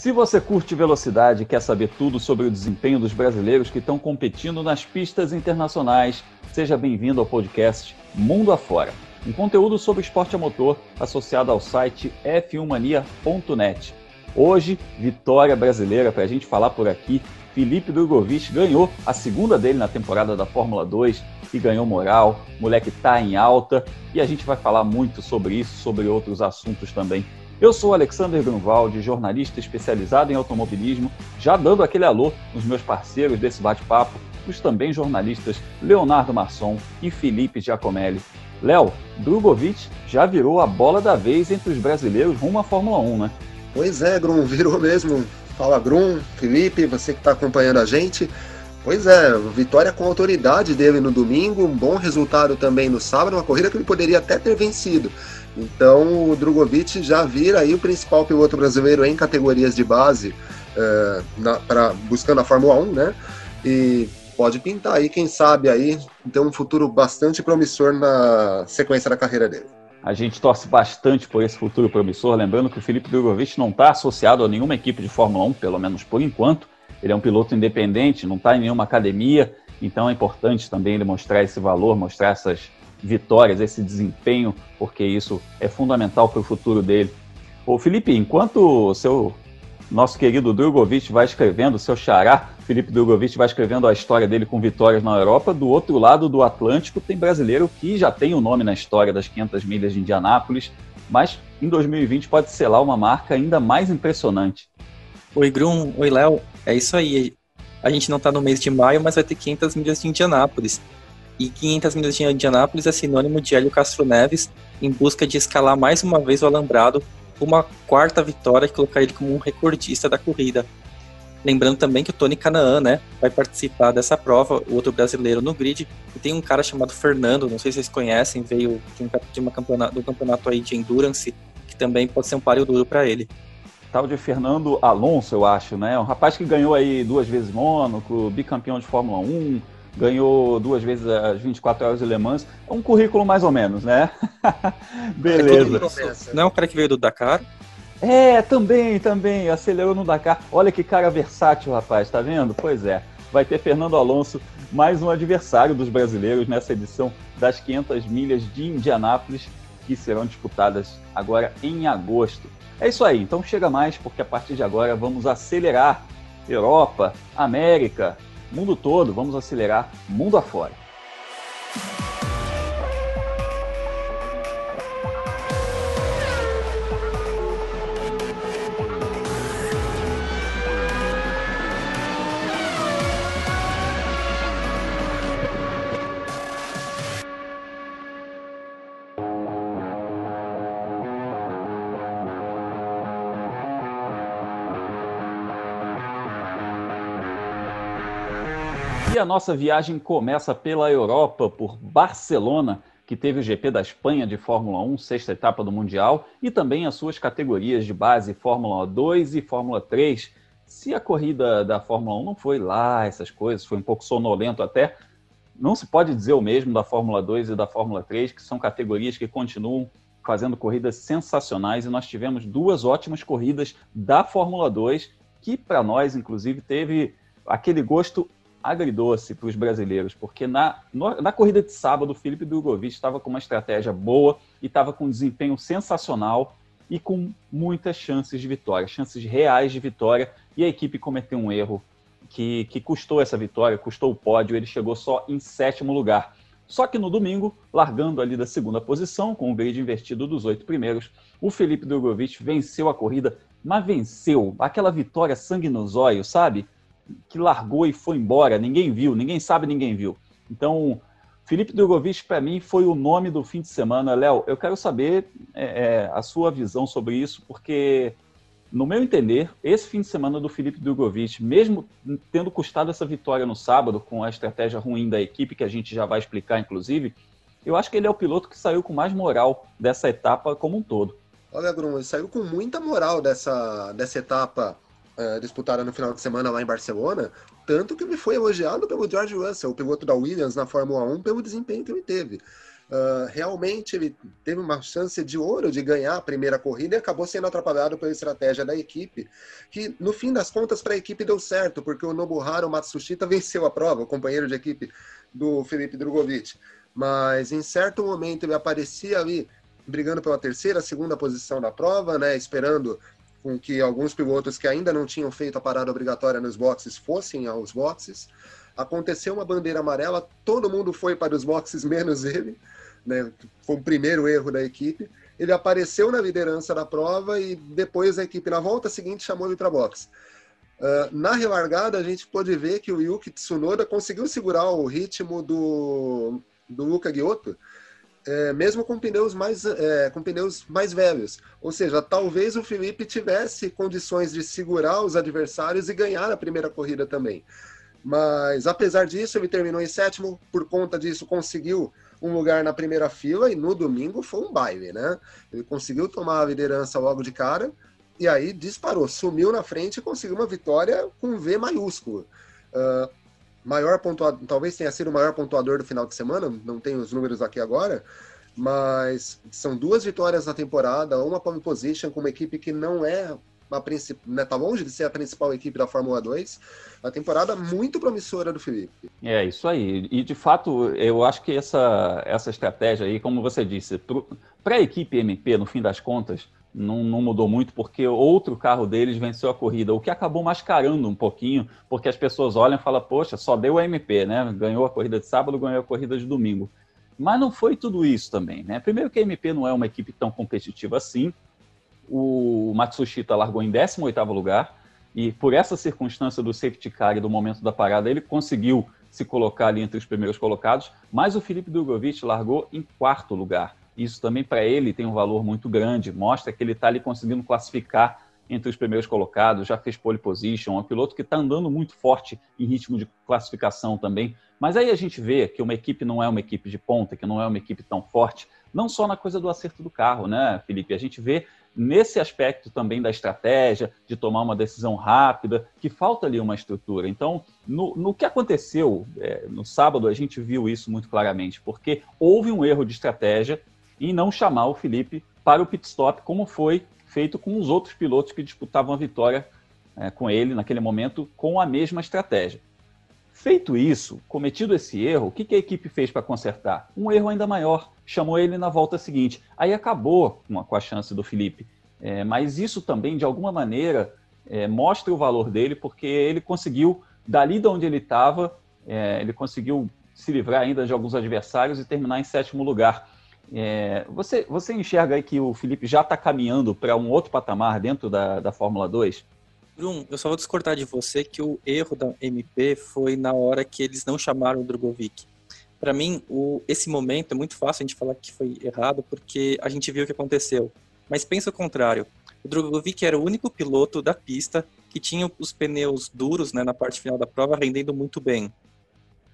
Se você curte velocidade e quer saber tudo sobre o desempenho dos brasileiros que estão competindo nas pistas internacionais, seja bem-vindo ao podcast Mundo Afora, um conteúdo sobre esporte a motor associado ao site f1mania.net. Hoje, vitória brasileira para a gente falar por aqui. Felipe Drogovic ganhou a segunda dele na temporada da Fórmula 2 e ganhou moral. O moleque tá em alta e a gente vai falar muito sobre isso, sobre outros assuntos também eu sou Alexander Grunwald, jornalista especializado em automobilismo, já dando aquele alô nos meus parceiros desse bate-papo, os também jornalistas Leonardo Masson e Felipe Giacomelli. Léo, Drogovic já virou a bola da vez entre os brasileiros rumo à Fórmula 1, né? Pois é, Grum, virou mesmo. Fala, Grum, Felipe, você que está acompanhando a gente. Pois é, vitória com autoridade dele no domingo, um bom resultado também no sábado, uma corrida que ele poderia até ter vencido. Então o Drogovic já vira aí o principal piloto brasileiro em categorias de base, é, na, pra, buscando a Fórmula 1, né? E pode pintar aí, quem sabe aí, ter um futuro bastante promissor na sequência da carreira dele. A gente torce bastante por esse futuro promissor, lembrando que o Felipe Drogovic não está associado a nenhuma equipe de Fórmula 1, pelo menos por enquanto. Ele é um piloto independente, não está em nenhuma academia, então é importante também ele mostrar esse valor, mostrar essas vitórias, esse desempenho, porque isso é fundamental para o futuro dele. Ô Felipe, enquanto seu nosso querido Drogovic vai escrevendo, seu xará, Felipe Drogovic vai escrevendo a história dele com vitórias na Europa, do outro lado do Atlântico tem brasileiro que já tem o um nome na história das 500 milhas de Indianápolis, mas em 2020 pode selar uma marca ainda mais impressionante. Oi, Grum, oi, Léo, é isso aí. A gente não está no mês de maio, mas vai ter 500 milhas de Indianápolis e 500 milhas de Indianápolis é sinônimo de Hélio Castro Neves em busca de escalar mais uma vez o alambrado uma quarta vitória que colocar ele como um recordista da corrida. Lembrando também que o Tony Canaan, né, vai participar dessa prova, o outro brasileiro no grid, e tem um cara chamado Fernando, não sei se vocês conhecem, veio de uma campeonato, do campeonato aí de Endurance, que também pode ser um páreo duro para ele. Tal de Fernando Alonso, eu acho, né? Um rapaz que ganhou aí duas vezes Mônaco, bicampeão de Fórmula 1, ganhou duas vezes as 24 horas de Le Mans. É um currículo mais ou menos, né? Beleza. Não é o cara que veio do Dakar? É, também, também. Acelerou no Dakar. Olha que cara versátil, rapaz, tá vendo? Pois é. Vai ter Fernando Alonso, mais um adversário dos brasileiros nessa edição das 500 milhas de Indianápolis, que serão disputadas agora em agosto. É isso aí, então chega mais, porque a partir de agora vamos acelerar Europa, América, mundo todo, vamos acelerar mundo afora. Nossa viagem começa pela Europa, por Barcelona, que teve o GP da Espanha de Fórmula 1, sexta etapa do Mundial, e também as suas categorias de base Fórmula 2 e Fórmula 3. Se a corrida da Fórmula 1 não foi lá, essas coisas, foi um pouco sonolento até, não se pode dizer o mesmo da Fórmula 2 e da Fórmula 3, que são categorias que continuam fazendo corridas sensacionais, e nós tivemos duas ótimas corridas da Fórmula 2, que para nós, inclusive, teve aquele gosto agridoce para os brasileiros, porque na, na corrida de sábado, o Felipe Drogovic estava com uma estratégia boa e estava com um desempenho sensacional e com muitas chances de vitória, chances reais de vitória, e a equipe cometeu um erro que, que custou essa vitória, custou o pódio, ele chegou só em sétimo lugar. Só que no domingo, largando ali da segunda posição, com o grid invertido dos oito primeiros, o Felipe Drogovic venceu a corrida, mas venceu aquela vitória sangue nos olhos, sabe? Que largou e foi embora, ninguém viu, ninguém sabe, ninguém viu. Então, Felipe Drogovic, para mim, foi o nome do fim de semana. Léo, eu quero saber é, é, a sua visão sobre isso, porque, no meu entender, esse fim de semana do Felipe Drogovic, mesmo tendo custado essa vitória no sábado, com a estratégia ruim da equipe, que a gente já vai explicar, inclusive, eu acho que ele é o piloto que saiu com mais moral dessa etapa como um todo. Olha, Bruno, ele saiu com muita moral dessa, dessa etapa uh, disputada no final de semana lá em Barcelona, tanto que ele foi elogiado pelo George Russell, o piloto da Williams na Fórmula 1, pelo desempenho que ele teve. Uh, realmente ele teve uma chance de ouro de ganhar a primeira corrida e acabou sendo atrapalhado pela estratégia da equipe, que no fim das contas para a equipe deu certo, porque o Nobuharu Matsushita venceu a prova, o companheiro de equipe do Felipe Drogovic. Mas em certo momento ele aparecia ali brigando pela terceira, segunda posição da prova, né, esperando com que alguns pilotos que ainda não tinham feito a parada obrigatória nos boxes fossem aos boxes. Aconteceu uma bandeira amarela, todo mundo foi para os boxes, menos ele né? Foi o primeiro erro da equipe. Ele apareceu na liderança da prova e depois a equipe, na volta seguinte, chamou ele para boxe. Uh, na relargada, a gente pode ver que o Yuki Tsunoda conseguiu segurar o ritmo do, do Luca Giotto, é, mesmo com pneus, mais, é, com pneus mais velhos. Ou seja, talvez o Felipe tivesse condições de segurar os adversários e ganhar a primeira corrida também. Mas, apesar disso, ele terminou em sétimo, por conta disso, conseguiu um lugar na primeira fila e no domingo foi um baile, né? Ele conseguiu tomar a liderança logo de cara e aí disparou, sumiu na frente e conseguiu uma vitória com V maiúsculo. Uh, maior pontuador, talvez tenha sido o maior pontuador do final de semana, não tenho os números aqui agora, mas são duas vitórias na temporada, uma pole position com uma equipe que não é uma né, tá longe de ser a principal equipe da Fórmula 2. A temporada muito promissora do Felipe. É, isso aí. E de fato, eu acho que essa, essa estratégia aí, como você disse, para a equipe MP, no fim das contas, não, não, mudou muito, porque outro carro deles venceu a corrida, o que acabou mascarando um pouquinho, porque as pessoas olham e falam, poxa, só deu a MP, né? Ganhou a corrida de sábado, ganhou a corrida de domingo. Mas não foi tudo isso também, né? Primeiro que a MP não é uma equipe tão competitiva assim, o Matsushita largou em 18º lugar, e por essa circunstância do safety car e do momento da parada, ele conseguiu se colocar ali entre os primeiros colocados, mas o Felipe Drogovic largou em quarto lugar. Isso também para ele tem um valor muito grande, mostra que ele está ali conseguindo classificar entre os primeiros colocados, já fez pole position, é um piloto que está andando muito forte em ritmo de classificação também. Mas aí a gente vê que uma equipe não é uma equipe de ponta, que não é uma equipe tão forte, não só na coisa do acerto do carro, né, Felipe? A gente vê nesse aspecto também da estratégia, de tomar uma decisão rápida, que falta ali uma estrutura. Então, no, no que aconteceu é, no sábado, a gente viu isso muito claramente, porque houve um erro de estratégia em não chamar o Felipe para o pit stop, como foi feito com os outros pilotos que disputavam a vitória é, com ele naquele momento, com a mesma estratégia. Feito isso, cometido esse erro, o que, que a equipe fez para consertar? Um erro ainda maior. Chamou ele na volta seguinte. Aí acabou com a, com a chance do Felipe. É, mas isso também, de alguma maneira, é, mostra o valor dele, porque ele conseguiu, dali de onde ele estava, é, ele conseguiu se livrar ainda de alguns adversários e terminar em sétimo lugar. É, você, você enxerga aí que o Felipe já está caminhando para um outro patamar dentro da, da Fórmula 2? Bruno, eu só vou discordar de você que o erro da MP foi na hora que eles não chamaram o Drogovic. Para mim, o, esse momento é muito fácil a gente falar que foi errado porque a gente viu o que aconteceu. Mas pensa o contrário. O Drogovic era o único piloto da pista que tinha os pneus duros né, na parte final da prova rendendo muito bem.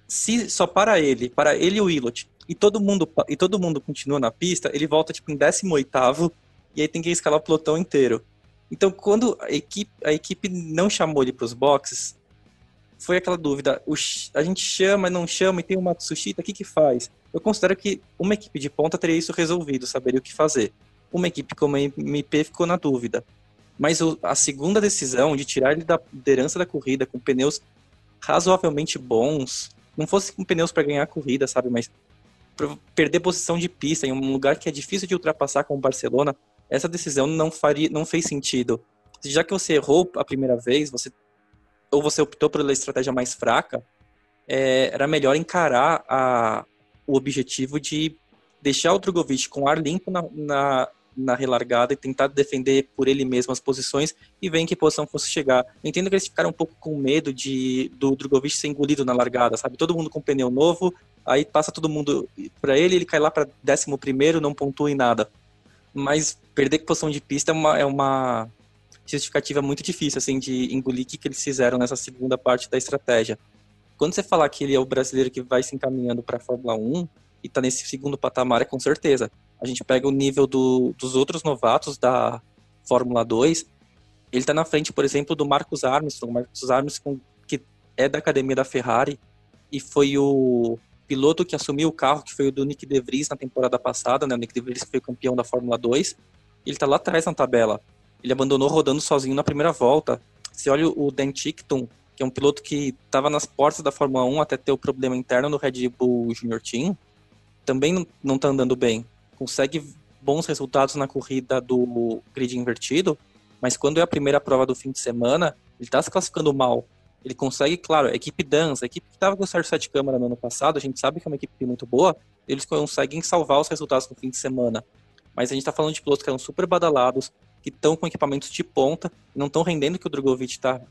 Se só para ele, para ele e o Willot, e todo mundo e todo mundo continua na pista, ele volta tipo em 18 e aí tem que escalar o pelotão inteiro. Então, quando a equipe, a equipe não chamou ele para os boxes, foi aquela dúvida: o, a gente chama, não chama e tem o Matsushita, o que, que faz? Eu considero que uma equipe de ponta teria isso resolvido, saberia o que fazer. Uma equipe como a MP ficou na dúvida. Mas o, a segunda decisão de tirar ele da liderança da corrida com pneus razoavelmente bons, não fosse com pneus para ganhar a corrida, sabe? Mas perder posição de pista em um lugar que é difícil de ultrapassar como Barcelona, essa decisão não faria, não fez sentido. Já que você errou a primeira vez, você ou você optou pela estratégia mais fraca, é, era melhor encarar a, o objetivo de deixar o Drogovic com ar limpo na, na, na, relargada e tentar defender por ele mesmo as posições e ver em que posição fosse chegar. entendo que eles ficaram um pouco com medo de do Drogovic ser engolido na largada, sabe? Todo mundo com pneu novo, aí passa todo mundo para ele, ele cai lá para décimo primeiro, não pontua em nada mas perder posição de pista é uma, é uma justificativa muito difícil, assim, de engolir o que, que eles fizeram nessa segunda parte da estratégia. Quando você falar que ele é o brasileiro que vai se encaminhando para a Fórmula 1 e está nesse segundo patamar, é com certeza. A gente pega o nível do, dos outros novatos da Fórmula 2, ele está na frente, por exemplo, do Marcos Armstrong. Marcos Armstrong, que é da academia da Ferrari e foi o piloto que assumiu o carro, que foi o do Nick De Vries na temporada passada, né? O Nick De Vries foi campeão da Fórmula 2. Ele está lá atrás na tabela. Ele abandonou rodando sozinho na primeira volta. Você olha o Dan Tickton, que é um piloto que estava nas portas da Fórmula 1 até ter o problema interno no Red Bull Junior Team, também não está andando bem. Consegue bons resultados na corrida do grid invertido, mas quando é a primeira prova do fim de semana, ele está se classificando mal. Ele consegue, claro, a equipe dança, a equipe que estava com o Sérgio Sete Câmara no ano passado, a gente sabe que é uma equipe muito boa, eles conseguem salvar os resultados no fim de semana. Mas a gente está falando de pilotos que eram super badalados, que estão com equipamentos de ponta, e não estão rendendo o que o Drogovic está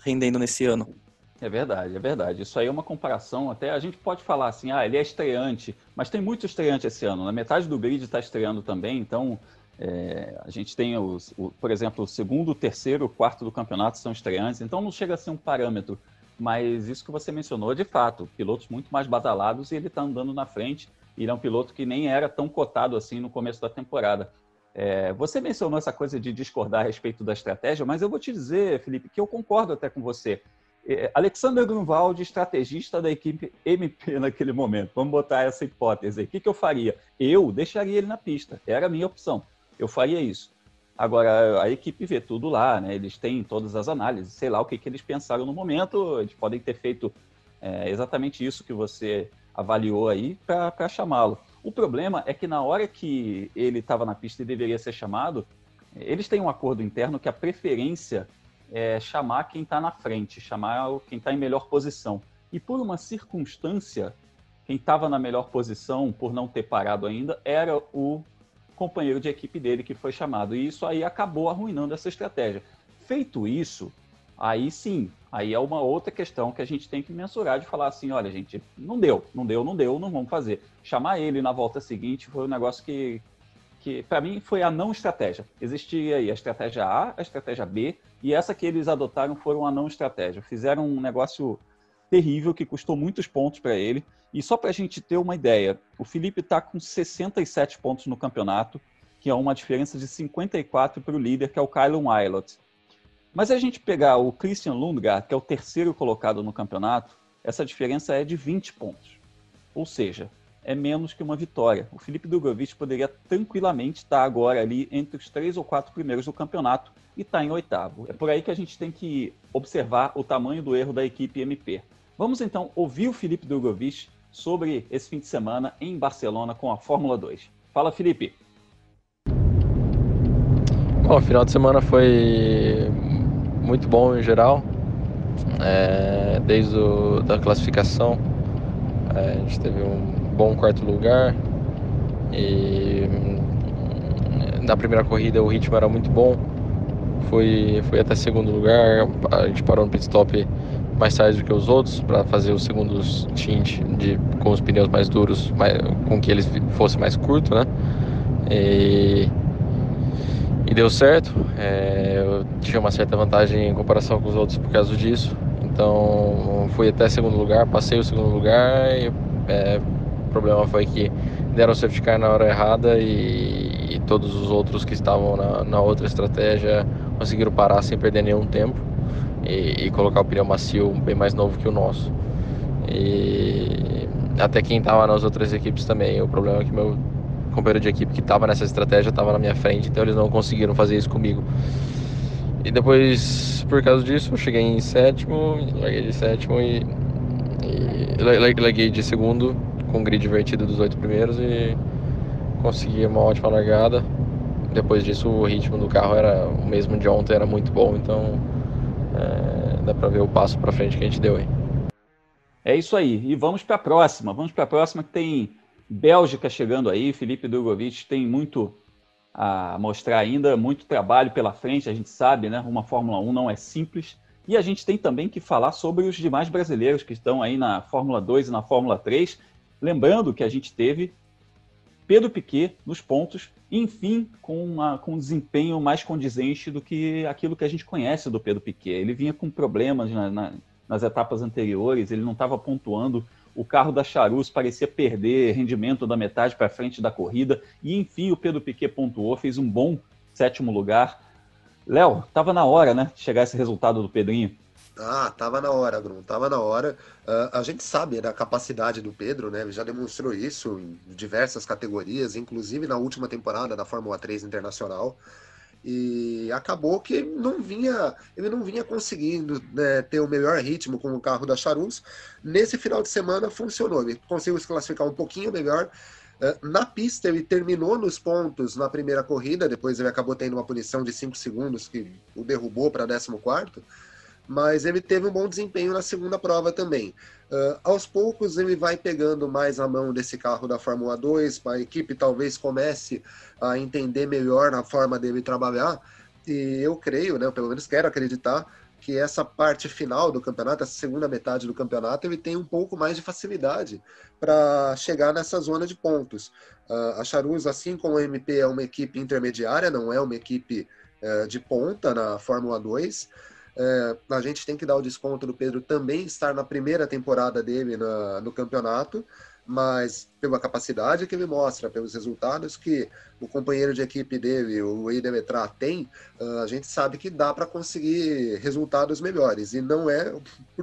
rendendo nesse ano. É verdade, é verdade. Isso aí é uma comparação, até a gente pode falar assim, ah, ele é estreante, mas tem muito estreante esse ano. Na metade do grid está estreando também, então é, a gente tem, os, o, por exemplo, o segundo, terceiro, quarto do campeonato são estreantes, então não chega a ser um parâmetro. Mas isso que você mencionou, de fato, pilotos muito mais badalados e ele está andando na frente. Ele é um piloto que nem era tão cotado assim no começo da temporada. É, você mencionou essa coisa de discordar a respeito da estratégia, mas eu vou te dizer, Felipe, que eu concordo até com você. É, Alexander Grunwald, estrategista da equipe MP naquele momento, vamos botar essa hipótese aí. O que, que eu faria? Eu deixaria ele na pista, era a minha opção. Eu faria isso. Agora, a equipe vê tudo lá, né? Eles têm todas as análises, sei lá o que, que eles pensaram no momento, eles podem ter feito é, exatamente isso que você avaliou aí para chamá-lo. O problema é que na hora que ele estava na pista e deveria ser chamado, eles têm um acordo interno que a preferência é chamar quem está na frente, chamar quem está em melhor posição. E por uma circunstância, quem estava na melhor posição, por não ter parado ainda, era o companheiro de equipe dele que foi chamado. E isso aí acabou arruinando essa estratégia. Feito isso, aí sim, aí é uma outra questão que a gente tem que mensurar de falar assim, olha, gente, não deu, não deu, não deu, não vamos fazer. Chamar ele na volta seguinte foi um negócio que, que para mim, foi a não estratégia. Existia aí a estratégia A, a estratégia B, e essa que eles adotaram foram a não estratégia. Fizeram um negócio terrível que custou muitos pontos para ele. E só para a gente ter uma ideia, o Felipe está com 67 pontos no campeonato, que é uma diferença de 54 para o líder, que é o Kylon Wilot. Mas se a gente pegar o Christian Lundgaard, que é o terceiro colocado no campeonato, essa diferença é de 20 pontos. Ou seja, é menos que uma vitória. O Felipe Drogovic poderia tranquilamente estar agora ali entre os três ou quatro primeiros do campeonato e está em oitavo. É por aí que a gente tem que observar o tamanho do erro da equipe MP. Vamos então ouvir o Felipe Drogovic sobre esse fim de semana em Barcelona com a Fórmula 2. Fala, Felipe. Bom, o final de semana foi muito bom em geral, é, desde a da classificação. É, a gente teve um bom quarto lugar e na primeira corrida o ritmo era muito bom. Foi, foi até segundo lugar, a gente parou no pit stop mais tarde do que os outros para fazer os segundos stint de, com os pneus mais duros, mais, com que eles fossem mais curtos, né? E e deu certo. É, eu tinha uma certa vantagem em comparação com os outros por causa disso. Então fui até segundo lugar, passei o segundo lugar e é, problema foi que deram o safety car na hora errada e, e todos os outros que estavam na, na, outra estratégia conseguiram parar sem perder nenhum tempo e, e colocar o pneu macio bem mais novo que o nosso. E até quem estava nas outras equipes também. O problema é que meu companheiro de equipe que estava nessa estratégia estava na minha frente, então eles não conseguiram fazer isso comigo. E depois, por causa disso, eu cheguei em sétimo, larguei de sétimo e, e larguei de segundo com o grid invertido dos oito primeiros e consegui uma ótima largada. Depois disso, o ritmo do carro era o mesmo de ontem, era muito bom, então é, dá para ver o passo para frente que a gente deu aí. É isso aí. E vamos para a próxima. Vamos para a próxima que tem Bélgica chegando aí, Felipe Drogovic tem muito a mostrar ainda, muito trabalho pela frente, a gente sabe, né? Uma Fórmula 1 não é simples. E a gente tem também que falar sobre os demais brasileiros que estão aí na Fórmula 2 e na Fórmula 3. Lembrando que a gente teve Pedro Piquet nos pontos, enfim, com, uma, com um desempenho mais condizente do que aquilo que a gente conhece do Pedro Piquet. Ele vinha com problemas na, na, nas etapas anteriores, ele não estava pontuando o carro da Charus parecia perder rendimento da metade para frente da corrida, e enfim o Pedro Piquet pontuou, fez um bom sétimo lugar. Léo, estava na hora, né, de chegar esse resultado do Pedrinho. Ah, tava na hora, Grum, tava na hora. Uh, a gente sabe da capacidade do Pedro, né? Ele já demonstrou isso em diversas categorias, inclusive na última temporada da Fórmula 3 Internacional. E acabou que não vinha, ele não vinha conseguindo né, ter o melhor ritmo com o carro da Charus. Nesse final de semana funcionou, ele conseguiu se classificar um pouquinho melhor. Uh, na pista, ele terminou nos pontos na primeira corrida, depois ele acabou tendo uma punição de 5 segundos que o derrubou para 14 mas ele teve um bom desempenho na segunda prova também. Uh, aos poucos ele vai pegando mais a mão desse carro da Fórmula 2, a equipe talvez comece a entender melhor a forma dele trabalhar, e eu creio, né, pelo menos quero acreditar, que essa parte final do campeonato, essa segunda metade do campeonato, ele tem um pouco mais de facilidade para chegar nessa zona de pontos. Uh, a Charus, assim como a MP, é uma equipe intermediária, não é uma equipe uh, de ponta na Fórmula 2, é, a gente tem que dar o desconto do Pedro também estar na primeira temporada dele na, no campeonato, mas pela capacidade que ele mostra, pelos resultados que o companheiro de equipe dele, o Eidemetra, tem, a gente sabe que dá para conseguir resultados melhores. E não é,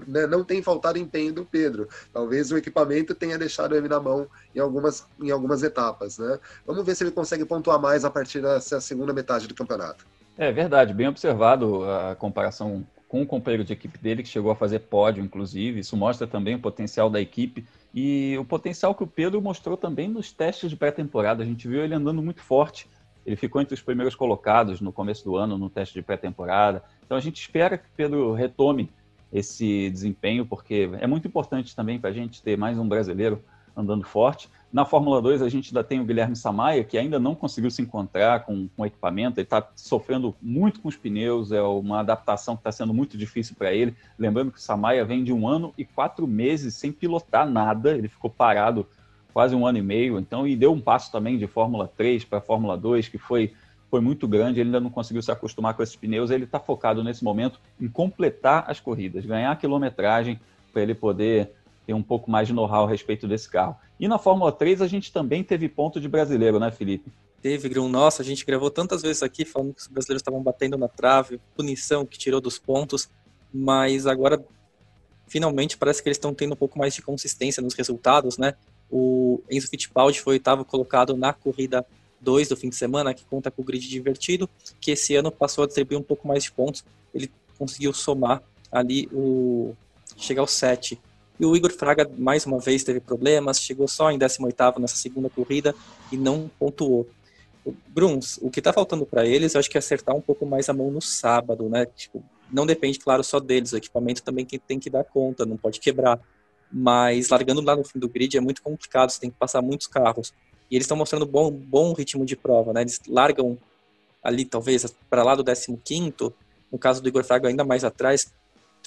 né, não tem faltado empenho do Pedro. Talvez o equipamento tenha deixado ele na mão em algumas, em algumas etapas. Né? Vamos ver se ele consegue pontuar mais a partir dessa segunda metade do campeonato. É verdade, bem observado a comparação com o companheiro de equipe dele, que chegou a fazer pódio, inclusive. Isso mostra também o potencial da equipe e o potencial que o Pedro mostrou também nos testes de pré-temporada. A gente viu ele andando muito forte. Ele ficou entre os primeiros colocados no começo do ano no teste de pré-temporada. Então a gente espera que o Pedro retome esse desempenho, porque é muito importante também para a gente ter mais um brasileiro andando forte. Na Fórmula 2, a gente ainda tem o Guilherme Samaia, que ainda não conseguiu se encontrar com, o equipamento, ele está sofrendo muito com os pneus, é uma adaptação que está sendo muito difícil para ele. Lembrando que o Samaia vem de um ano e quatro meses sem pilotar nada, ele ficou parado quase um ano e meio, então, e deu um passo também de Fórmula 3 para Fórmula 2, que foi, foi muito grande, ele ainda não conseguiu se acostumar com esses pneus, ele está focado nesse momento em completar as corridas, ganhar quilometragem para ele poder ter um pouco mais de know-how a respeito desse carro. E na Fórmula 3 a gente também teve ponto de brasileiro, né, Felipe? Teve, Grum. Nossa, a gente gravou tantas vezes aqui falando que os brasileiros estavam batendo na trave, punição que tirou dos pontos, mas agora finalmente parece que eles estão tendo um pouco mais de consistência nos resultados, né? O Enzo Fittipaldi foi oitavo colocado na corrida 2 do fim de semana, que conta com o grid divertido, que esse ano passou a distribuir um pouco mais de pontos. Ele conseguiu somar ali o chegar ao 7 e o Igor Fraga, mais uma vez, teve problemas, chegou só em 18º nessa segunda corrida e não pontuou. Bruns, o que está faltando para eles, eu acho que é acertar um pouco mais a mão no sábado, né? Tipo, não depende, claro, só deles. O equipamento também tem que dar conta, não pode quebrar. Mas largando lá no fim do grid é muito complicado, você tem que passar muitos carros. E eles estão mostrando bom, bom ritmo de prova, né? Eles largam ali, talvez, para lá do 15, no caso do Igor Fraga, ainda mais atrás,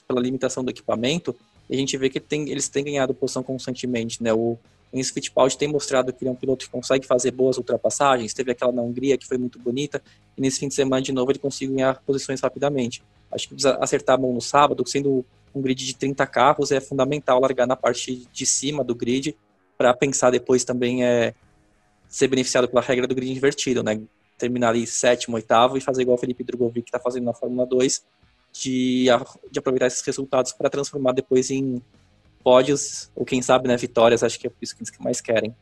pela limitação do equipamento, e a gente vê que tem, eles têm ganhado posição constantemente, né? O Enzo Fittipaldi tem mostrado que ele é um piloto que consegue fazer boas ultrapassagens, teve aquela na Hungria que foi muito bonita, e nesse fim de semana de novo ele conseguiu ganhar posições rapidamente. Acho que precisa acertar a mão no sábado, sendo um grid de 30 carros, é fundamental largar na parte de cima do grid, para pensar depois também é ser beneficiado pela regra do grid invertido, né? Terminar ali sétimo, oitavo e fazer igual o Felipe Drogovic está fazendo na Fórmula 2, de, de aproveitar esses resultados para transformar depois em pódios, ou quem sabe, né, vitórias, acho que é isso que eles mais querem.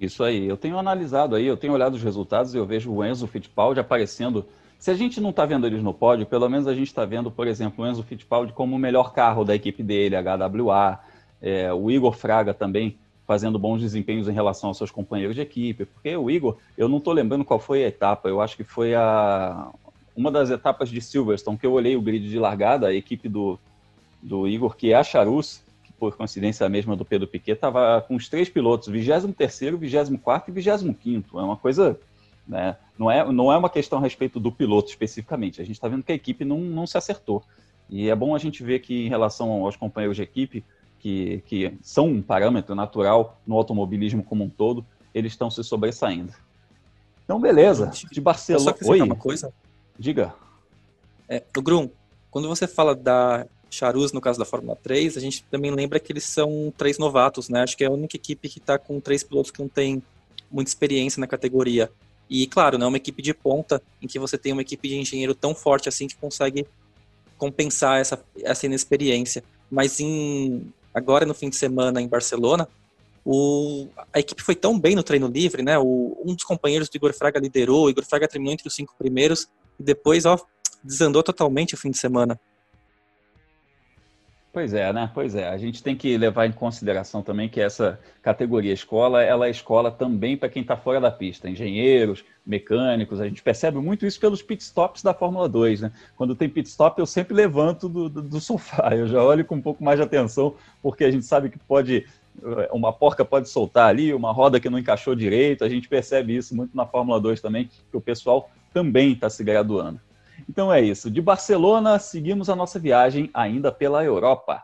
Isso aí, eu tenho analisado aí, eu tenho olhado os resultados e eu vejo o Enzo Fittipaldi aparecendo. Se a gente não está vendo eles no pódio, pelo menos a gente está vendo, por exemplo, o Enzo Fittipaldi como o melhor carro da equipe dele, HWA, é, o Igor Fraga também fazendo bons desempenhos em relação aos seus companheiros de equipe, porque o Igor, eu não estou lembrando qual foi a etapa, eu acho que foi a uma das etapas de Silverstone, que eu olhei o grid de largada, a equipe do, do Igor, que é a Charus, que por coincidência a mesma do Pedro Piquet, estava com os três pilotos, 23º, 24 e 25 É uma coisa... Né, não, é, não é uma questão a respeito do piloto especificamente. A gente está vendo que a equipe não, não se acertou. E é bom a gente ver que, em relação aos companheiros de equipe, que, que são um parâmetro natural no automobilismo como um todo, eles estão se sobressaindo. Então, beleza. De Barcelona. Oi. Uma coisa. Diga. É, o Grum, quando você fala da Charus, no caso da Fórmula 3, a gente também lembra que eles são três novatos, né? Acho que é a única equipe que está com três pilotos que não tem muita experiência na categoria. E, claro, não é uma equipe de ponta em que você tem uma equipe de engenheiro tão forte assim que consegue compensar essa, essa inexperiência. Mas em, agora no fim de semana em Barcelona, o, a equipe foi tão bem no treino livre, né? O, um dos companheiros do Igor Fraga liderou, o Igor Fraga terminou entre os cinco primeiros e depois, ó, desandou totalmente o fim de semana. Pois é, né? Pois é. A gente tem que levar em consideração também que essa categoria escola, ela é escola também para quem está fora da pista, engenheiros, mecânicos. A gente percebe muito isso pelos pitstops da Fórmula 2, né? Quando tem pitstop, eu sempre levanto do, do, do sofá. Eu já olho com um pouco mais de atenção, porque a gente sabe que pode uma porca pode soltar ali, uma roda que não encaixou direito. A gente percebe isso muito na Fórmula 2 também, que o pessoal também está se graduando. Então é isso. De Barcelona, seguimos a nossa viagem ainda pela Europa.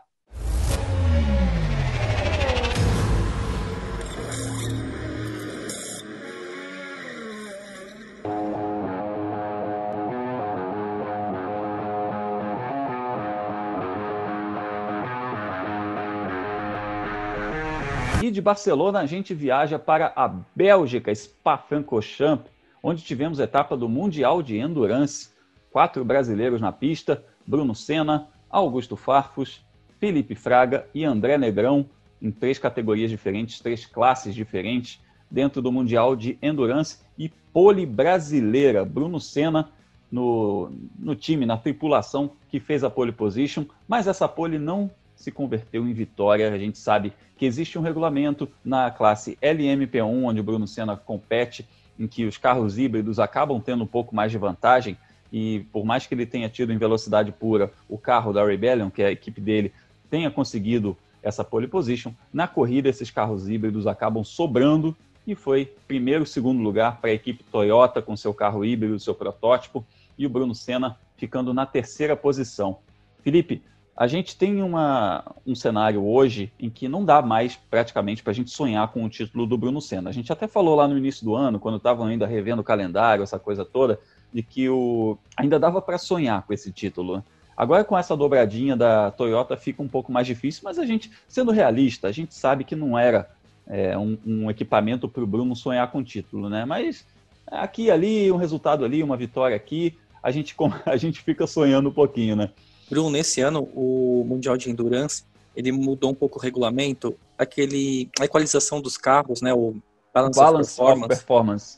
Barcelona a gente viaja para a Bélgica, Spa-Francorchamps, onde tivemos a etapa do Mundial de Endurance quatro brasileiros na pista: Bruno Senna, Augusto Farfus, Felipe Fraga e André Negrão, em três categorias diferentes, três classes diferentes, dentro do Mundial de Endurance e Pole Brasileira. Bruno Senna no, no time, na tripulação que fez a pole position, mas essa pole não se converteu em vitória. A gente sabe que existe um regulamento na classe LMP1, onde o Bruno Senna compete, em que os carros híbridos acabam tendo um pouco mais de vantagem e por mais que ele tenha tido em velocidade pura o carro da Rebellion, que é a equipe dele, tenha conseguido essa pole position, na corrida esses carros híbridos acabam sobrando e foi primeiro, segundo lugar para a equipe Toyota com seu carro híbrido, seu protótipo, e o Bruno Senna ficando na terceira posição. Felipe, a gente tem uma, um cenário hoje em que não dá mais praticamente para a gente sonhar com o título do Bruno Senna. A gente até falou lá no início do ano, quando estavam ainda revendo o calendário, essa coisa toda, de que o ainda dava para sonhar com esse título. Agora com essa dobradinha da Toyota fica um pouco mais difícil, mas a gente, sendo realista, a gente sabe que não era é, um, um, equipamento para o Bruno sonhar com título, né? Mas aqui ali, um resultado ali, uma vitória aqui, a gente, a gente fica sonhando um pouquinho, né? Bruno, nesse ano o Mundial de Endurance ele mudou um pouco o regulamento, aquele a equalização dos carros, né? O balance, balance performance. of performance.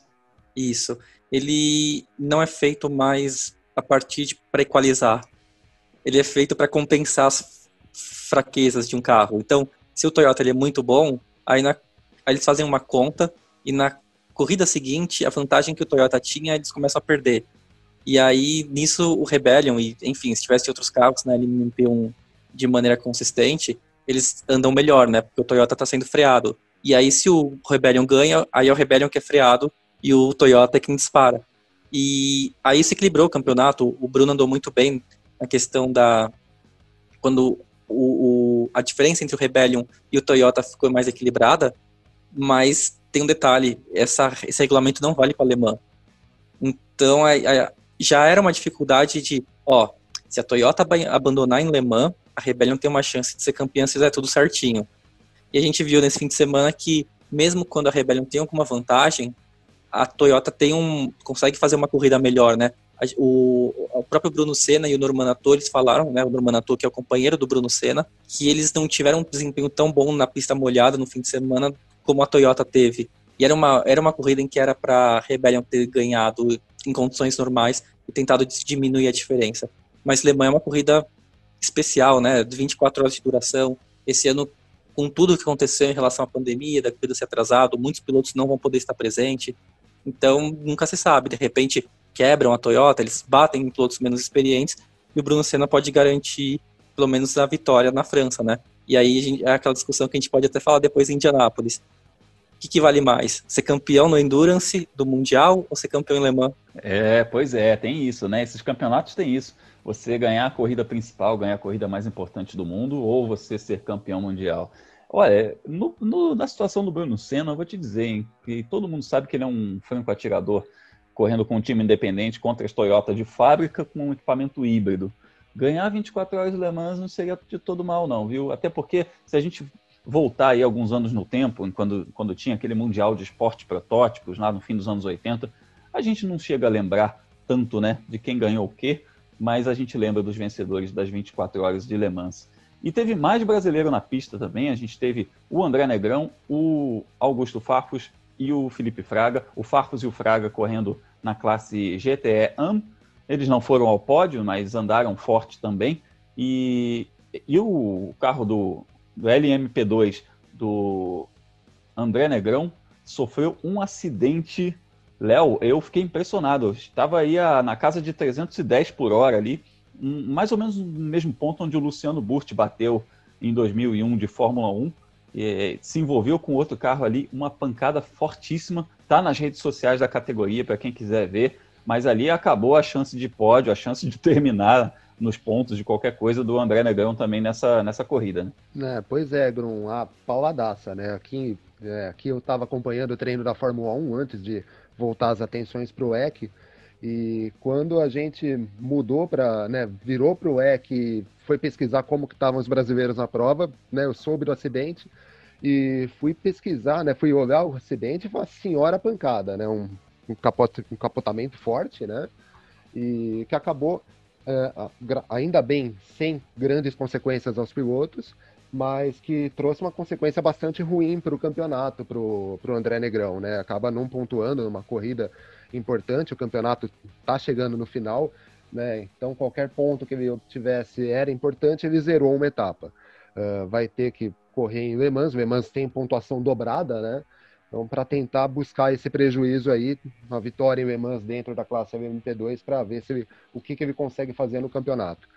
Isso ele não é feito mais a partir de para equalizar. Ele é feito para compensar as fraquezas de um carro. Então, se o Toyota ele é muito bom, aí, na, aí eles fazem uma conta e na corrida seguinte, a vantagem que o Toyota tinha, eles começam a perder. E aí, nisso, o Rebellion, e enfim, se tivesse outros carros na né, LMP1 de maneira consistente, eles andam melhor, né? Porque o Toyota está sendo freado. E aí, se o Rebellion ganha, aí é o Rebellion que é freado e o Toyota é quem dispara. E aí se equilibrou o campeonato. O Bruno andou muito bem na questão da. Quando o, o, a diferença entre o Rebellion e o Toyota ficou mais equilibrada, mas tem um detalhe: essa, esse regulamento não vale para alemã. Então a, a, já era uma dificuldade de, ó, se a Toyota abandonar em Le Mans, a Rebellion tem uma chance de ser campeã se fizer tudo certinho. E a gente viu nesse fim de semana que, mesmo quando a Rebellion tem alguma vantagem, a Toyota tem um consegue fazer uma corrida melhor, né? O, o próprio Bruno Senna e o Norman Ator, eles falaram, né, o Norman Ator, que é o companheiro do Bruno Senna, que eles não tiveram um desempenho tão bom na pista molhada no fim de semana como a Toyota teve. E era uma, era uma corrida em que era para a Rebellion ter ganhado em condições normais e tentado diminuir a diferença. Mas Le Mans é uma corrida especial, né, de 24 horas de duração. Esse ano, com tudo que aconteceu em relação à pandemia, da corrida ser atrasado, muitos pilotos não vão poder estar presentes. Então, nunca se sabe. De repente, quebram a Toyota, eles batem em pilotos menos experientes e o Bruno Senna pode garantir pelo menos a vitória na França, né? E aí é aquela discussão que a gente pode até falar depois em Indianápolis. O que, que, vale mais? Ser campeão no Endurance do Mundial ou ser campeão em Le Mans? É, pois é, tem isso, né? Esses campeonatos têm isso. Você ganhar a corrida principal, ganhar a corrida mais importante do mundo, ou você ser campeão mundial. Olha, no, no, na situação do Bruno Senna, eu vou te dizer, hein, que todo mundo sabe que ele é um franco atirador, correndo com um time independente contra as Toyota de fábrica com um equipamento híbrido. Ganhar 24 horas de Le Mans não seria de todo mal, não, viu? Até porque, se a gente voltar aí alguns anos no tempo, quando, quando tinha aquele Mundial de Esporte Protótipos, lá no fim dos anos 80, a gente não chega a lembrar tanto, né, de quem ganhou o quê, mas a gente lembra dos vencedores das 24 horas de Le Mans. E teve mais brasileiro na pista também. A gente teve o André Negrão, o Augusto Farfus e o Felipe Fraga. O Farfus e o Fraga correndo na classe GTE AM. Eles não foram ao pódio, mas andaram forte também. E, e o carro do, do LMP2 do André Negrão sofreu um acidente. Léo, eu fiquei impressionado. Estava aí a, na casa de 310 por hora ali mais ou menos no mesmo ponto onde o Luciano Burti bateu em 2001 de Fórmula 1. se envolveu com outro carro ali, uma pancada fortíssima. Tá nas redes sociais da categoria para quem quiser ver, mas ali acabou a chance de pódio, a chance de terminar nos pontos de qualquer coisa do André Negrão também nessa, nessa corrida. Né? É, pois é, Grum, a pauladaça, né? Aqui, é, aqui eu estava acompanhando o treino da Fórmula 1 antes de voltar as atenções para o EC. E quando a gente mudou para, né, virou para o EC, foi pesquisar como que estavam os brasileiros na prova, né, eu soube do acidente e fui pesquisar, né, fui olhar o acidente foi uma senhora pancada, né, um, um, um capotamento forte, né, e que acabou, ainda bem, sem grandes consequências aos pilotos, mas que trouxe uma consequência bastante ruim para o campeonato, para o André Negrão, né, acaba não pontuando numa corrida importante, o campeonato está chegando no final, né? Então qualquer ponto que ele obtivesse era importante, ele zerou uma etapa. Uh, vai ter que correr em Le Mans, Le Mans tem pontuação dobrada, né? Então, para tentar buscar esse prejuízo aí, uma vitória em Le dentro da classe LMP2 para ver se ele, o que, que ele consegue fazer no campeonato.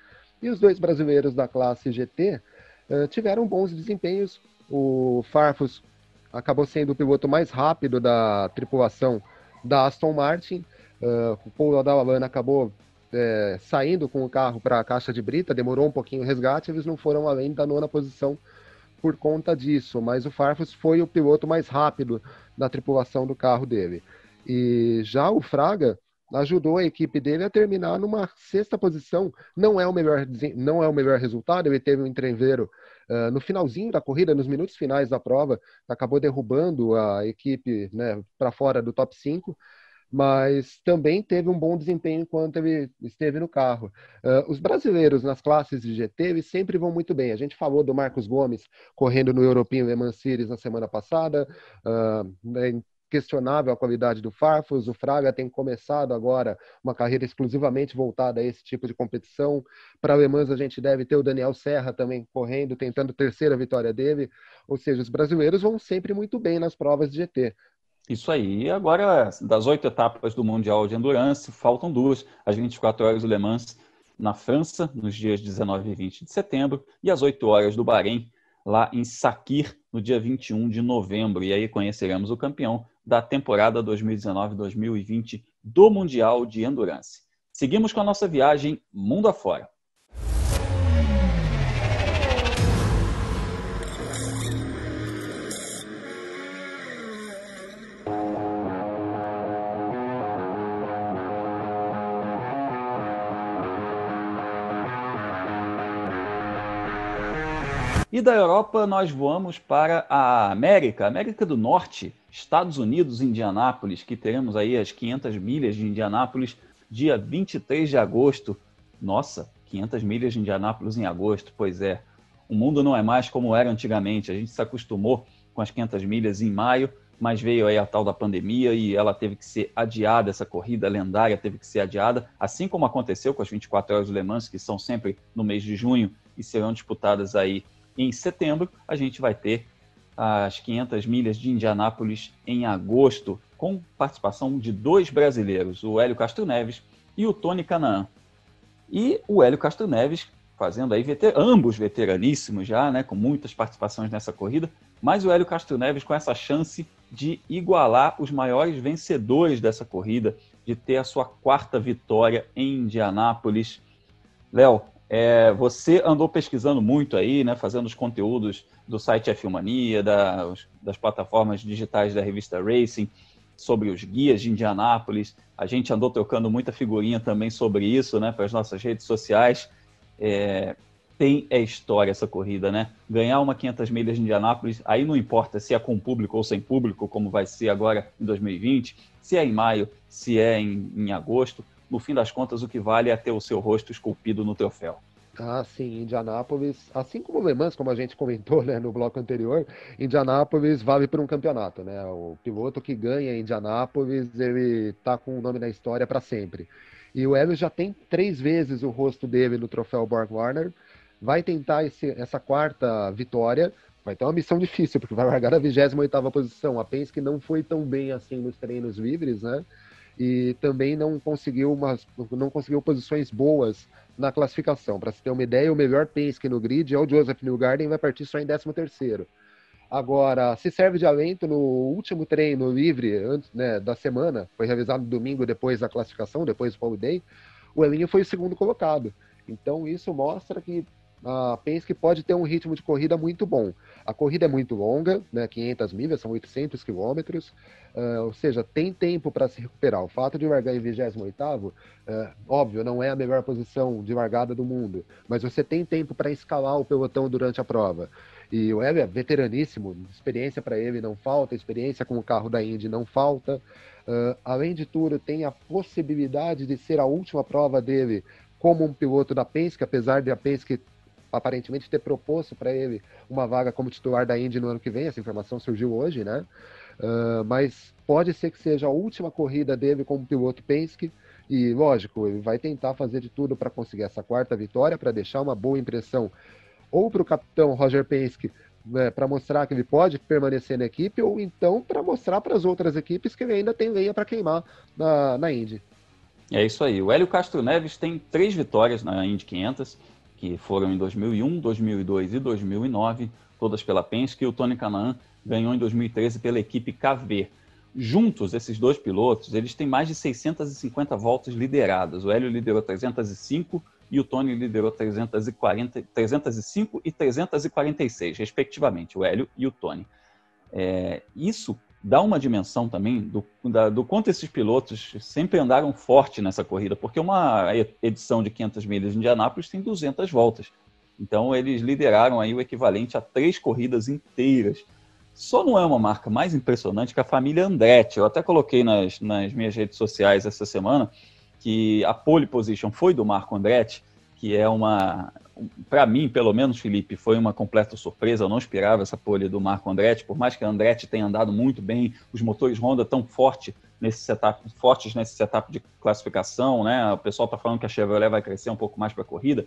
E os dois brasileiros da classe GT uh, tiveram bons desempenhos. O Farfus acabou sendo o piloto mais rápido da tripulação da Aston Martin. Uh, o Paul Adalavana acabou é, saindo com o carro para a caixa de brita, demorou um pouquinho o resgate, eles não foram além da nona posição por conta disso, mas o Farfus foi o piloto mais rápido da tripulação do carro dele. E já o Fraga ajudou a equipe dele a terminar numa sexta posição. Não é o melhor, não é o melhor resultado. Ele teve um entreveiro uh, no finalzinho da corrida, nos minutos finais da prova, acabou derrubando a equipe né, para fora do top 5 mas também teve um bom desempenho enquanto ele esteve no carro. Uh, os brasileiros nas classes de GT eles sempre vão muito bem. A gente falou do Marcos Gomes correndo no European Le Mans Series na semana passada, uh, questionável a qualidade do Farfus. O Fraga tem começado agora uma carreira exclusivamente voltada a esse tipo de competição. Para Le Mans, a gente deve ter o Daniel Serra também correndo, tentando a terceira vitória dele. Ou seja, os brasileiros vão sempre muito bem nas provas de GT. Isso aí. Agora, das oito etapas do Mundial de Endurance, faltam duas, as 24 horas do Le Mans na França, nos dias 19 e 20 de setembro, e as 8 horas do Bahrein, lá em Sakir, no dia 21 de novembro. E aí conheceremos o campeão da temporada 2019-2020 do Mundial de Endurance. Seguimos com a nossa viagem mundo afora. E da Europa nós voamos para a América, América do Norte, Estados Unidos, Indianápolis, que teremos aí as 500 milhas de Indianápolis, dia 23 de agosto. Nossa, 500 milhas de Indianápolis em agosto, pois é. O mundo não é mais como era antigamente. A gente se acostumou com as 500 milhas em maio, mas veio aí a tal da pandemia e ela teve que ser adiada, essa corrida lendária teve que ser adiada, assim como aconteceu com as 24 horas do Le Mans, que são sempre no mês de junho e serão disputadas aí em setembro, a gente vai ter as 500 milhas de Indianápolis em agosto, com participação de dois brasileiros, o Hélio Castro Neves e o Tony Canaan. E o Hélio Castro Neves fazendo aí veter... ambos veteraníssimos já, né, com muitas participações nessa corrida, mas o Hélio Castro Neves com essa chance de igualar os maiores vencedores dessa corrida, de ter a sua quarta vitória em Indianápolis. Léo, é, você andou pesquisando muito aí, né, fazendo os conteúdos do site F Mania, da, das plataformas digitais da revista Racing, sobre os guias de Indianápolis. A gente andou trocando muita figurinha também sobre isso, né, para as nossas redes sociais. É, tem é história essa corrida, né? Ganhar uma 500 milhas de Indianápolis, aí não importa se é com público ou sem público, como vai ser agora em 2020, se é em maio, se é em, em agosto, no fim das contas, o que vale é ter o seu rosto esculpido no troféu. Ah, sim, Indianápolis, assim como Le Mans, como a gente comentou né, no bloco anterior, Indianápolis vale por um campeonato, né? O piloto que ganha Indianápolis, ele tá com o nome na história para sempre. E o Hélio já tem três vezes o rosto dele no troféu Borg Warner, vai tentar esse, essa quarta vitória, vai ter uma missão difícil, porque vai largar a 28ª posição. A Penske não foi tão bem assim nos treinos livres, né? E também não conseguiu, umas, não conseguiu posições boas na classificação. Para se ter uma ideia, o melhor Penske no grid é o Joseph Newgarden, vai partir só em 13º. Agora, se serve de alento no último treino livre antes né, da semana, foi realizado no domingo depois da classificação, depois do Pole Day, o Elinho foi o segundo colocado. Então isso mostra que a Penske pode ter um ritmo de corrida muito bom. A corrida é muito longa, né, 500 milhas, são 800 quilômetros, uh, ou seja, tem tempo para se recuperar. O fato de largar em 28º, uh, óbvio, não é a melhor posição de largada do mundo, mas você tem tempo para escalar o pelotão durante a prova. E o Hélio é veteraníssimo, experiência para ele não falta, experiência com o carro da Indy não falta. Uh, além de tudo, tem a possibilidade de ser a última prova dele como um piloto da Penske, apesar de a Penske aparentemente ter proposto para ele uma vaga como titular da Indy no ano que vem, essa informação surgiu hoje, né? Uh, mas pode ser que seja a última corrida dele como piloto Penske, e lógico, ele vai tentar fazer de tudo para conseguir essa quarta vitória, para deixar uma boa impressão ou para o capitão Roger Penske né, para mostrar que ele pode permanecer na equipe, ou então para mostrar para as outras equipes que ele ainda tem lenha para queimar na, na Indy. É isso aí. O Hélio Castro Neves tem três vitórias na Indy 500 que foram em 2001, 2002 e 2009, todas pela Penske, e o Tony Canaan ganhou em 2013 pela equipe KV. Juntos, esses dois pilotos, eles têm mais de 650 voltas lideradas. O Hélio liderou 305 e o Tony liderou 340, 305 e 346, respectivamente, o Hélio e o Tony. É, isso dá uma dimensão também do, da, do quanto esses pilotos sempre andaram forte nessa corrida, porque uma edição de 500 milhas de Indianápolis tem 200 voltas. Então eles lideraram aí o equivalente a três corridas inteiras. Só não é uma marca mais impressionante que a família Andretti. Eu até coloquei nas, nas minhas redes sociais essa semana que a pole position foi do Marco Andretti, que é uma, para mim, pelo menos, Felipe, foi uma completa surpresa. Eu não esperava essa pole do Marco Andretti, por mais que a Andretti tenha andado muito bem, os motores Honda tão forte nesse setup, fortes nesse setup de classificação, né? O pessoal está falando que a Chevrolet vai crescer um pouco mais para a corrida,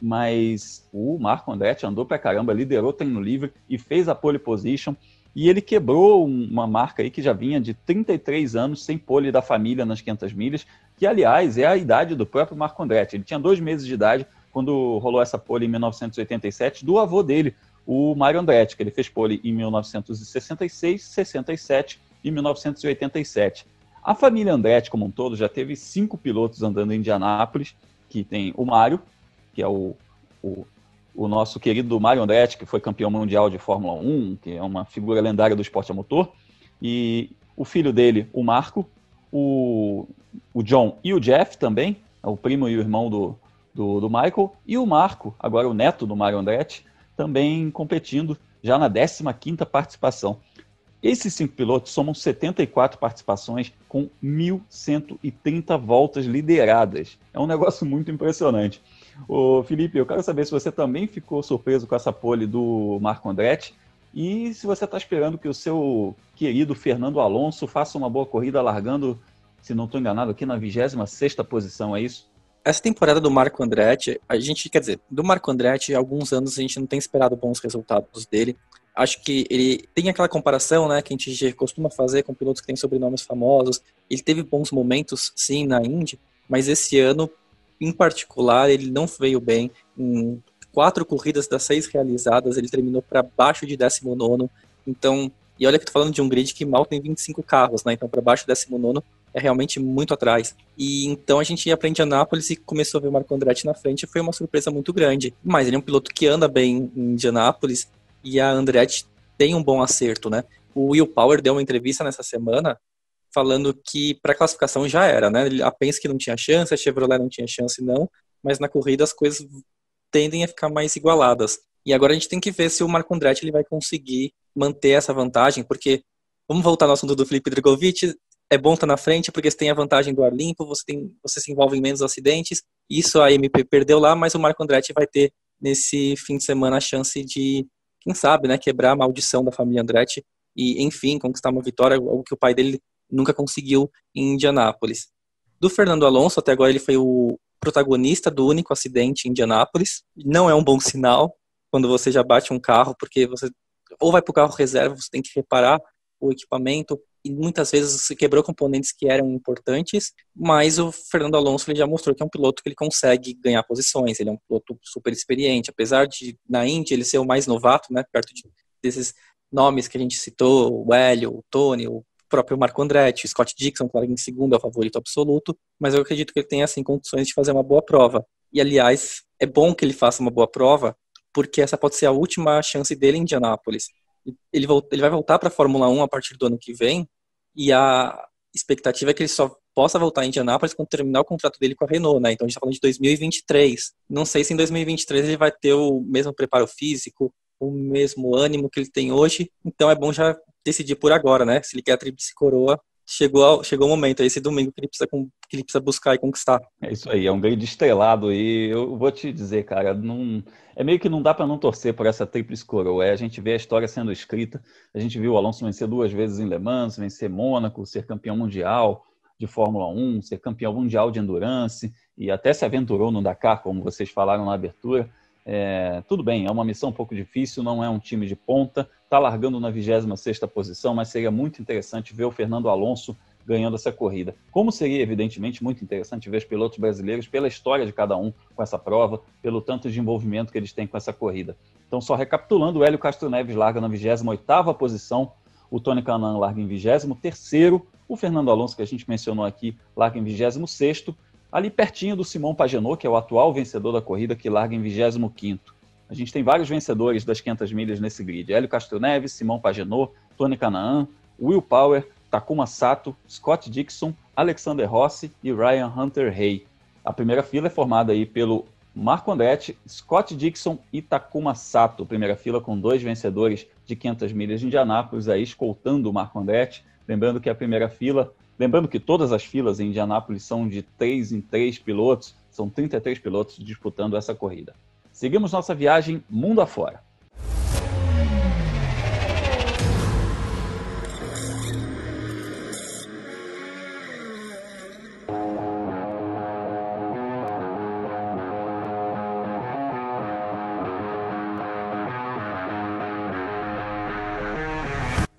mas o Marco Andretti andou para caramba, liderou o treino livre e fez a pole position. E ele quebrou uma marca aí que já vinha de 33 anos sem pole da família nas 500 milhas, que aliás é a idade do próprio Marco Andretti. Ele tinha dois meses de idade quando rolou essa pole em 1987, do avô dele, o Mario Andretti, que ele fez pole em 1966, 67 e 1987. A família Andretti, como um todo, já teve cinco pilotos andando em Indianápolis, que tem o Mário, que é o, o, o, nosso querido Mário Andretti, que foi campeão mundial de Fórmula 1, que é uma figura lendária do esporte a motor, e o filho dele, o Marco, o, o John e o Jeff também, é o primo e o irmão do, do, do Michael, e o Marco, agora o neto do Mario Andretti, também competindo já na 15ª participação. Esses cinco pilotos somam 74 participações com 1.130 voltas lideradas. É um negócio muito impressionante. Ô, Felipe, eu quero saber se você também ficou surpreso com essa pole do Marco Andretti e se você está esperando que o seu querido Fernando Alonso faça uma boa corrida largando, se não estou enganado, aqui na 26ª posição, é isso? Essa temporada do Marco Andretti, a gente, quer dizer, do Marco Andretti, há alguns anos a gente não tem esperado bons resultados dele. Acho que ele tem aquela comparação, né, que a gente costuma fazer com pilotos que têm sobrenomes famosos. Ele teve bons momentos, sim, na Indy, mas esse ano, em particular, ele não veio bem. Em quatro corridas das seis realizadas, ele terminou para baixo de 19. Então, e olha que eu tô falando de um grid que mal tem 25 carros, né? Então, para baixo de 19 é realmente muito atrás. E então a gente ia para Indianápolis e começou a ver o Marco Andretti na frente, foi uma surpresa muito grande. Mas ele é um piloto que anda bem em Indianápolis e a Andretti tem um bom acerto, né? O Will Power deu uma entrevista nessa semana falando que para classificação já era, né? A Penske não tinha chance, a Chevrolet não tinha chance não, mas na corrida as coisas tendem a ficar mais igualadas. E agora a gente tem que ver se o Marco Andretti ele vai conseguir manter essa vantagem, porque vamos voltar ao assunto do Felipe Drogovic, é bom estar na frente porque você tem a vantagem do ar limpo, você, tem, você se envolve em menos acidentes. Isso a MP perdeu lá, mas o Marco Andretti vai ter nesse fim de semana a chance de, quem sabe, né, quebrar a maldição da família Andretti e, enfim, conquistar uma vitória, algo que o pai dele nunca conseguiu em Indianápolis. Do Fernando Alonso, até agora ele foi o protagonista do único acidente em Indianápolis. Não é um bom sinal quando você já bate um carro, porque você ou vai para o carro reserva, você tem que reparar o equipamento, e muitas vezes se quebrou componentes que eram importantes, mas o Fernando Alonso ele já mostrou que é um piloto que ele consegue ganhar posições, ele é um piloto super experiente, apesar de na Indy ele ser o mais novato, né, perto de, desses nomes que a gente citou, o Hélio, o Tony, o próprio Marco Andretti, Scott Dixon, claro, em segundo é o favorito absoluto, mas eu acredito que ele tem assim condições de fazer uma boa prova. E aliás, é bom que ele faça uma boa prova, porque essa pode ser a última chance dele em Indianápolis. Ele, ele vai voltar para a Fórmula 1 a partir do ano que vem, e a expectativa é que ele só possa voltar a Indianápolis quando terminar o contrato dele com a Renault, né? Então a gente está falando de 2023. Não sei se em 2023 ele vai ter o mesmo preparo físico, o mesmo ânimo que ele tem hoje. Então é bom já decidir por agora, né? Se ele quer a tríplice coroa, chegou, ao, chegou o momento, é esse domingo que ele, precisa, que ele precisa buscar e conquistar. É isso aí, é um grande estrelado e eu vou te dizer, cara, não, é meio que não dá para não torcer por essa tríplice coroa. É, a gente vê a história sendo escrita, a gente viu o Alonso vencer duas vezes em Le Mans, vencer Mônaco, ser campeão mundial de Fórmula 1, ser campeão mundial de Endurance e até se aventurou no Dakar, como vocês falaram na abertura. É, tudo bem, é uma missão um pouco difícil, não é um time de ponta, está largando na 26 posição, mas seria muito interessante ver o Fernando Alonso ganhando essa corrida. Como seria, evidentemente, muito interessante ver os pilotos brasileiros pela história de cada um com essa prova, pelo tanto de envolvimento que eles têm com essa corrida. Então, só recapitulando, o Hélio Castro Neves larga na 28ª posição, o Tony Canan larga em 23º, o Fernando Alonso, que a gente mencionou aqui, larga em 26º, ali pertinho do Simão Pagenot, que é o atual vencedor da corrida, que larga em 25º. A gente tem vários vencedores das 500 milhas nesse grid. Hélio Castro Neves, Simão Pagenot, Tony Canaan, Will Power, Takuma Sato, Scott Dixon, Alexander Rossi e Ryan Hunter Hay. A primeira fila é formada aí pelo Marco Andretti, Scott Dixon e Takuma Sato. Primeira fila com dois vencedores de 500 milhas de Indianápolis aí escoltando o Marco Andretti. Lembrando que a primeira fila Lembrando que todas as filas em Indianápolis são de 3 em 3 pilotos, são 33 pilotos disputando essa corrida. Seguimos nossa viagem mundo afora.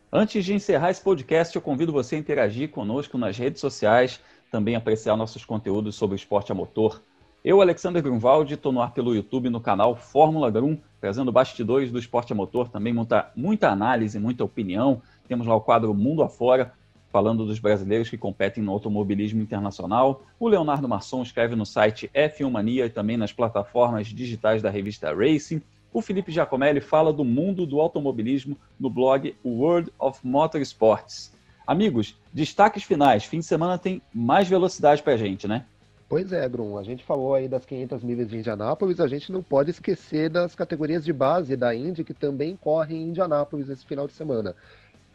Antes de encerrar esse podcast, eu convido você a interagir conosco nas redes sociais, também apreciar nossos conteúdos sobre esporte a motor. Eu, Alexander Grunwald, estou no ar pelo YouTube no canal Fórmula Grum, trazendo bastidores do esporte a motor, também muita, muita análise, muita opinião. Temos lá o quadro Mundo Afora, falando dos brasileiros que competem no automobilismo internacional. O Leonardo Masson escreve no site F1 Mania e também nas plataformas digitais da revista Racing. O Felipe Giacomelli fala do mundo do automobilismo no blog World of Motorsports. Amigos, destaques finais. Fim de semana tem mais velocidade para a gente, né? Pois é, Grum. A gente falou aí das 500 milhas de Indianápolis, a gente não pode esquecer das categorias de base da Indy que também correm em Indianápolis esse final de semana.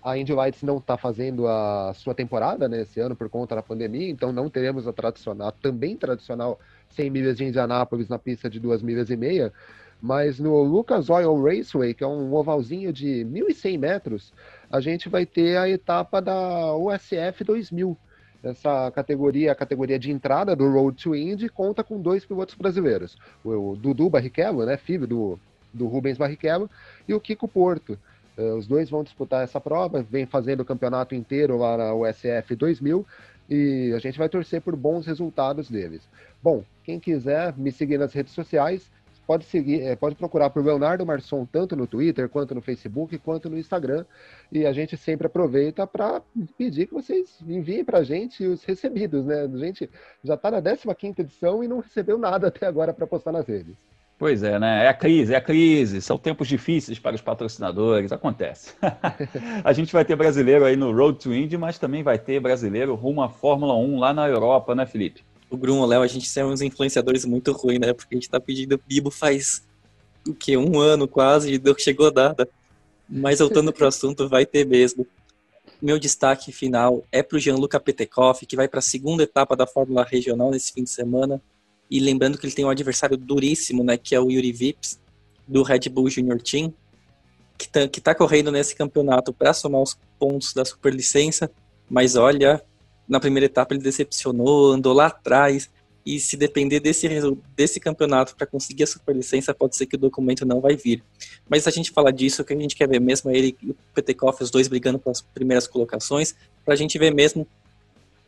A Indy Lights não está fazendo a sua temporada né, esse ano por conta da pandemia, então não teremos a tradicional, também tradicional 100 milhas de Indianápolis na pista de 2 milhas e meia, mas no Lucas Oil Raceway, que é um ovalzinho de 1.100 metros, a gente vai ter a etapa da USF 2000. Essa categoria, a categoria de entrada do Road to Indy, conta com dois pilotos brasileiros. O, Dudu Barrichello, né, filho do, do Rubens Barrichello, e o Kiko Porto. Uh, os dois vão disputar essa prova, vem fazendo o campeonato inteiro lá na USF 2000, e a gente vai torcer por bons resultados deles. Bom, quem quiser me seguir nas redes sociais, pode seguir, é, pode procurar por Leonardo Marçom tanto no Twitter, quanto no Facebook, quanto no Instagram. E a gente sempre aproveita para pedir que vocês enviem para a gente os recebidos, né? A gente já está na 15 edição e não recebeu nada até agora para postar nas redes. Pois é, né? É a crise, é a crise. São tempos difíceis para os patrocinadores, acontece. a gente vai ter brasileiro aí no Road to Indy, mas também vai ter brasileiro rumo à Fórmula 1 lá na Europa, né, Felipe? O Bruno, o Léo, a gente são uns influenciadores muito ruins, né? Porque a gente tá pedindo Bibo faz o quê? Um ano quase, e chegou data. Mas voltando pro assunto, vai ter mesmo. Meu destaque final é para o Gianluca Petekoff, que vai para a segunda etapa da Fórmula Regional nesse fim de semana. E lembrando que ele tem um adversário duríssimo, né, que é o Yuri Vips, do Red Bull Junior Team, que está que tá correndo nesse campeonato para somar os pontos da superlicença. Mas olha, na primeira etapa ele decepcionou, andou lá atrás. E se depender desse, desse campeonato para conseguir a superlicença, pode ser que o documento não vai vir. Mas a gente falar disso, o que a gente quer ver mesmo é ele e o Petekoff, os dois brigando pelas primeiras colocações, para a gente ver mesmo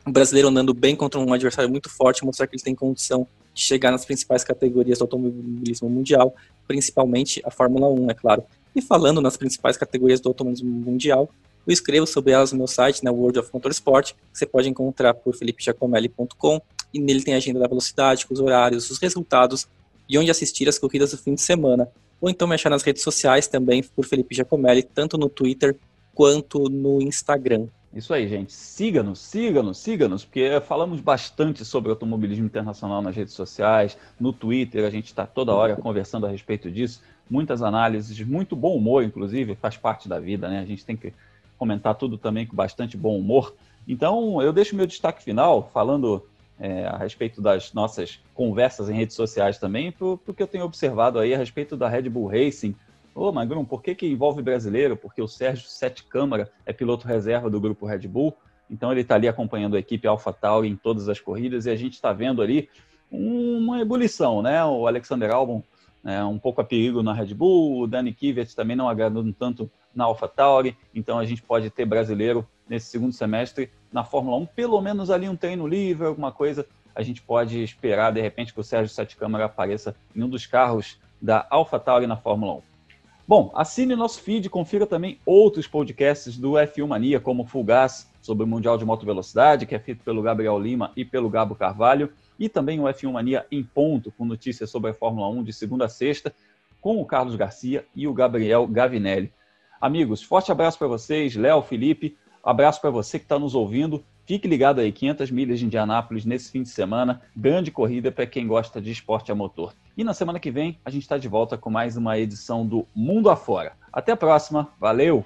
o brasileiro andando bem contra um adversário muito forte, mostrar que ele tem condição de chegar nas principais categorias do automobilismo mundial, principalmente a Fórmula 1, é claro. E falando nas principais categorias do automobilismo mundial, eu escrevo sobre elas no meu site, na né, World of Motorsport, você pode encontrar por felipejacomelli.com, e nele tem a agenda da velocidade, com os horários, os resultados e onde assistir as corridas do fim de semana. Ou então me achar nas redes sociais também por Felipe Giacomelli, tanto no Twitter quanto no Instagram. Isso aí, gente. Siga-nos, siga-nos, siga-nos, porque falamos bastante sobre automobilismo internacional nas redes sociais, no Twitter, a gente está toda hora conversando a respeito disso. Muitas análises, muito bom humor, inclusive, faz parte da vida, né? A gente tem que comentar tudo também com bastante bom humor. Então, eu deixo meu destaque final falando é, a respeito das nossas conversas em redes sociais também, porque eu tenho observado aí a respeito da Red Bull Racing. Ô, Magrum, por que, que envolve brasileiro? Porque o Sérgio Sete Câmara é piloto reserva do grupo Red Bull, então ele está ali acompanhando a equipe AlphaTauri em todas as corridas e a gente está vendo ali uma ebulição, né? O Alexander Albon é, um pouco a perigo na Red Bull, o Dani Kvyat também não agradando tanto na AlphaTauri, então a gente pode ter brasileiro nesse segundo semestre na Fórmula 1, pelo menos ali um treino livre, alguma coisa, a gente pode esperar de repente que o Sérgio Sete Câmara apareça em um dos carros da AlphaTauri na Fórmula 1. Bom, assine nosso feed, confira também outros podcasts do F1 Mania, como Full Gas, sobre o Mundial de Moto Velocidade, que é feito pelo Gabriel Lima e pelo Gabo Carvalho, e também o F1 Mania em ponto, com notícias sobre a Fórmula 1 de segunda a sexta, com o Carlos Garcia e o Gabriel Gavinelli. Amigos, forte abraço para vocês, Léo, Felipe, abraço para você que está nos ouvindo. Fique ligado aí, 500 milhas de Indianápolis nesse fim de semana, grande corrida para quem gosta de esporte a motor. E na semana que vem a gente está de volta com mais uma edição do Mundo Afora. Até a próxima, valeu!